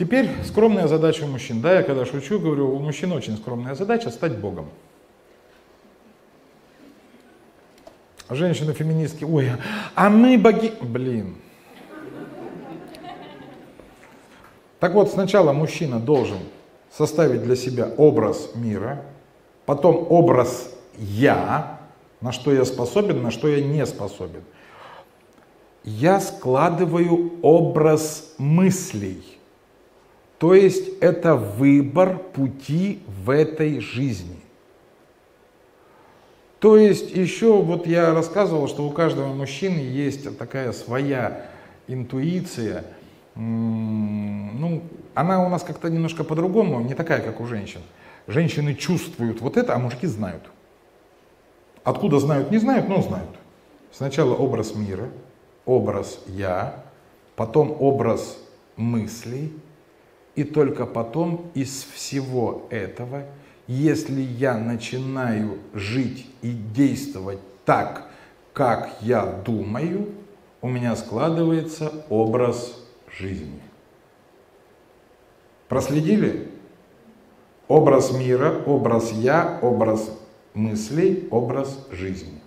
Теперь скромная задача у мужчин. Да, я когда шучу, говорю, у мужчин очень скромная задача стать Богом. Женщины-феминистки, ой, а мы боги... Блин. Так вот, сначала мужчина должен составить для себя образ мира, потом образ «я», на что я способен, на что я не способен. Я складываю образ мыслей. То есть это выбор пути в этой жизни. То есть еще вот я рассказывал, что у каждого мужчины есть такая своя интуиция. Ну, она у нас как-то немножко по-другому, не такая, как у женщин. Женщины чувствуют вот это, а мужики знают. Откуда знают, не знают, но знают. Сначала образ мира, образ я, потом образ мыслей, и только потом из всего этого – если я начинаю жить и действовать так, как я думаю, у меня складывается образ жизни. Проследили? Образ мира, образ я, образ мыслей, образ жизни.